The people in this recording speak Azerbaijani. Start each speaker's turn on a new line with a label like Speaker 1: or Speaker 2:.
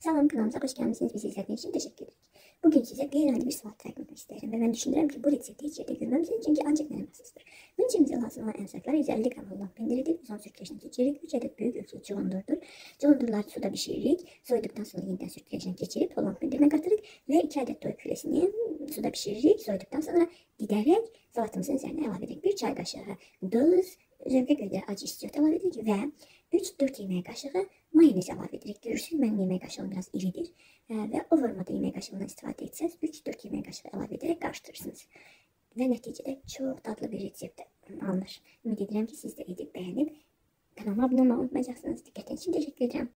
Speaker 1: Salam kanalımıza hoş gelmişsiniz. Bizi izlediğiniz için teşekkür ederiz. Bugün size qeyri-adi bir salat təqdim etmək istəyirəm və mən düşünürəm ki, bu resepti heç yerdə görməmisiniz, çünki ancaq mənə məxsusdur. Bizə lazım olan əmsaklar 150 qram olan pendiridir, uzun sürtgeçdən keçiririk, 3 ədəd böyük ölçülü cıvandırdır. Cıvandırları suda bişiririk, soyduqdan sonra yenidən sürtgeçdən keçirib olan pendirinə qatırıq və 2 ədəd toy püresini suda bişiririk, soyduqdan sonra didərək salatımızın üzərinə əlavə edirik. 1 çay qaşığı duz, zövqə görə acı istiot əlavə edirik və 3-4 yemək qaşığı mayonez əlavə edirik. Görürsünüz, mənim yemək qaşığım biraz iridir və o formada yemək qaşığından istifadə etsəz 3-4 yemək qaşığı əlavə edərək qarışdırırsınız. Və nəticədə çox dadlı bir resept alınır. Ümid edirəm ki, siz də edib bəyənib kanalıma abunə olmağı unutmayacaqsınız. Diqqətiniz üçün təşəkkür edirəm.